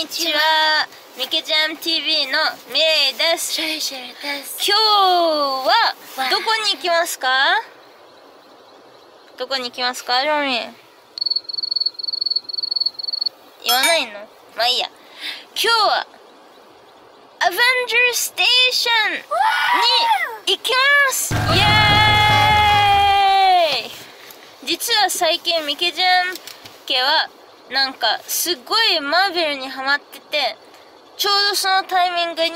にちは。ミケジャン TV のミレイです。シェルシェルです。今日はどこに行きますか？どこに行きますか？ジョミ。ン言わないの？まあいいや。今日はアベンジャーステーションに行きます。イエーイ。実は最近ミケジャン家はなんかすごいマーベルにハマっててちょうどそのタイミングに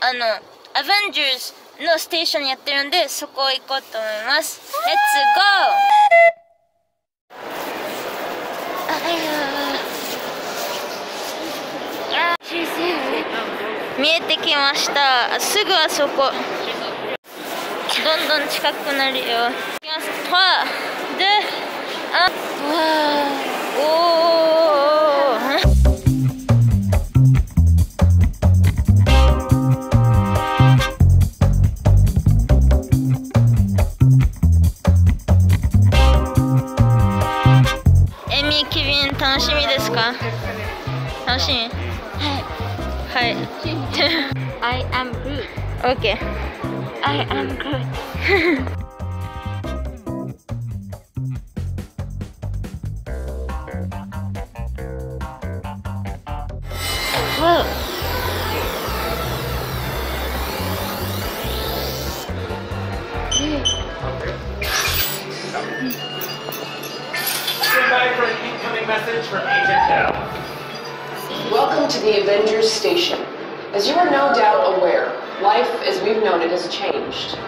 あのアベンジャーズのステーションやってるんでそこ行こうと思います。レッツゴーあシェルシェル見えてきました。すぐあそこ。どんどん近くなるよ。いきます3であおおエミー・キビン楽しみですか楽しみはい I am good OK I am good わ Stand by for an incoming message from Agent Dow. Welcome to the Avengers Station. As you are no doubt aware, life as we've known it has changed.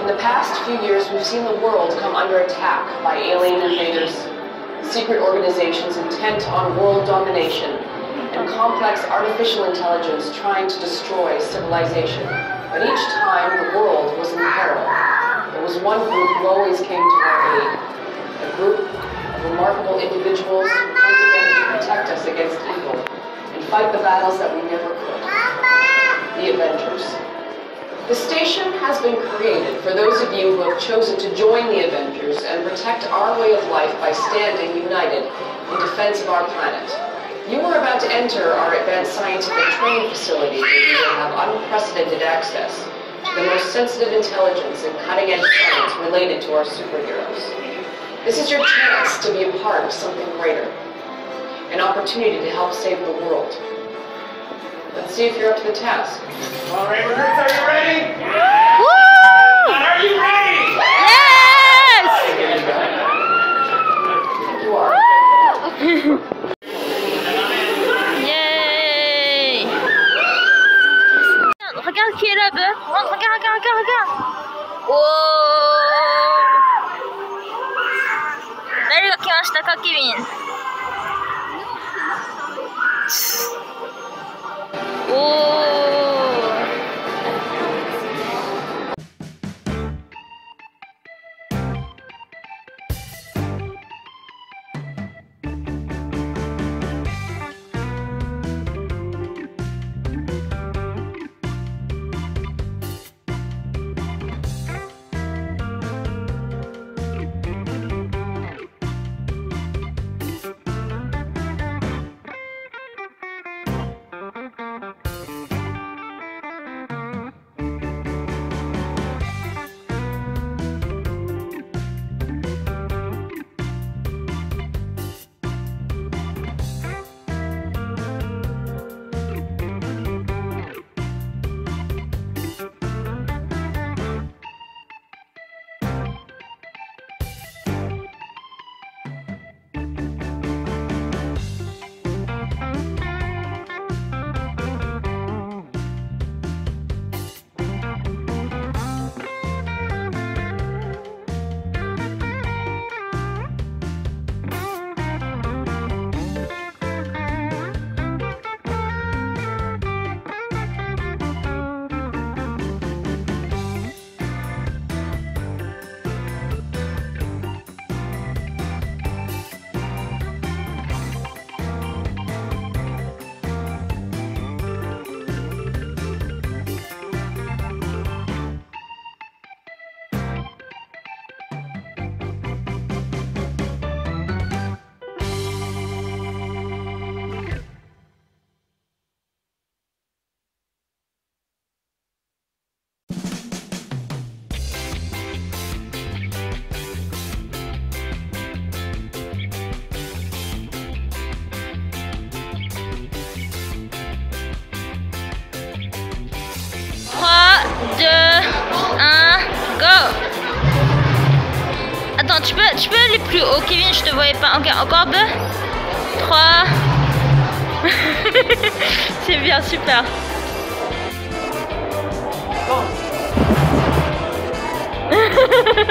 In the past few years, we've seen the world come under attack by alien invaders, secret organizations intent on world domination, complex artificial intelligence trying to destroy civilization. But each time, the world was in peril. There was one group who always came to our aid. A group of remarkable individuals who came together to protect us against evil and fight the battles that we never could. The Avengers. The station has been created for those of you who have chosen to join the Avengers and protect our way of life by standing united in defense of our planet. You are about to enter our advanced scientific training facility where you will have unprecedented access to the most sensitive intelligence and cutting-edge science related to our superheroes. This is your chance to be a part of something greater. An opportunity to help save the world. Let's see if you're up to the task. All right, recruits, are you ready? Woo! ハキハキハキハキおー。誰が来ましたかキビン。Tu peux aller plus haut, Kevin, je te voyais pas. Ok, encore deux. Trois. C'est bien, super. 今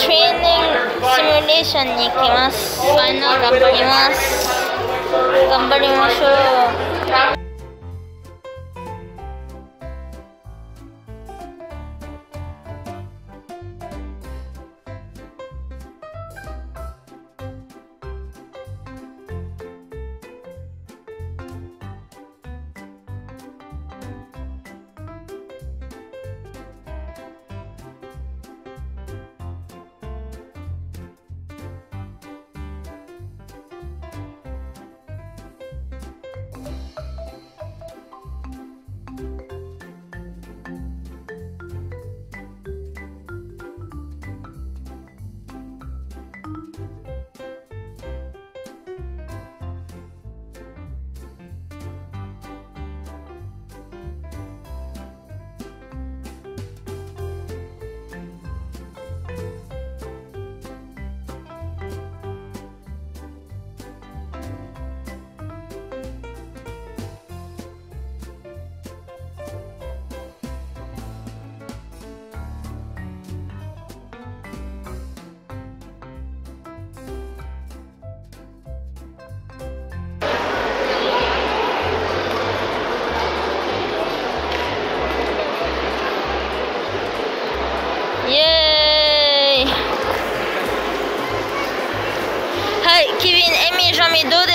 トレーニングシミュレーションに行きます。ファイナル頑張ります。頑張りましょう。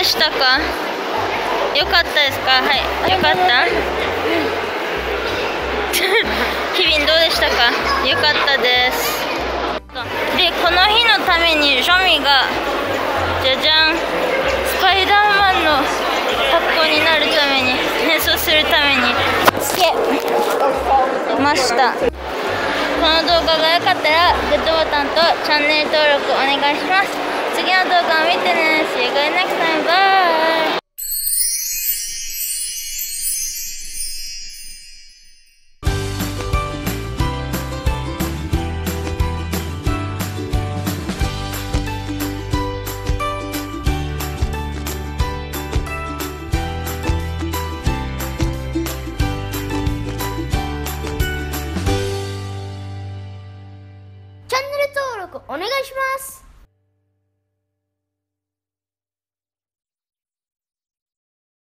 でしたか。よかったですか？はい。よかった？キビンどうでしたか？よかったです。でこの日のためにジョミがじゃじゃん。スパイダーマンの格好になるために変装するためにつけました。この動画が良かったらグッドボタンとチャンネル登録お願いします。次の動画を見てね See you guys next time bye